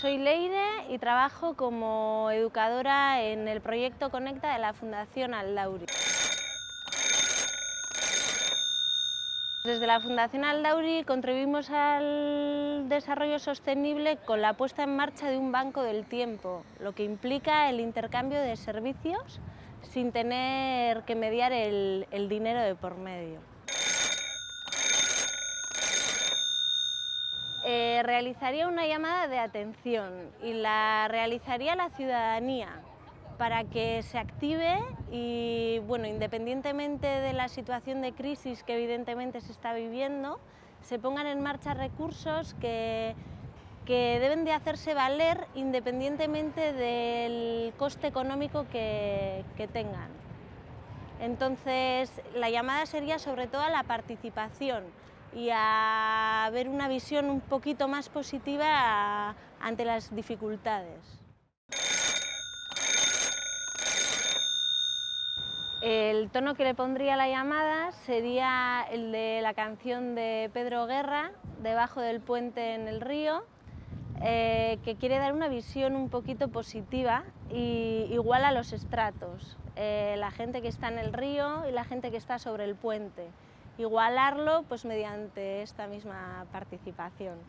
Soy Leire y trabajo como educadora en el proyecto Conecta de la Fundación Aldauri. Desde la Fundación Aldauri contribuimos al desarrollo sostenible con la puesta en marcha de un banco del tiempo, lo que implica el intercambio de servicios sin tener que mediar el, el dinero de por medio. Eh, realizaría una llamada de atención y la realizaría la ciudadanía para que se active y, bueno, independientemente de la situación de crisis que evidentemente se está viviendo, se pongan en marcha recursos que, que deben de hacerse valer independientemente del coste económico que, que tengan. Entonces, la llamada sería sobre todo a la participación, y a ver una visión un poquito más positiva ante las dificultades. El tono que le pondría la llamada sería el de la canción de Pedro Guerra, Debajo del puente en el río, eh, que quiere dar una visión un poquito positiva igual a los estratos, eh, la gente que está en el río y la gente que está sobre el puente igualarlo pues mediante esta misma participación.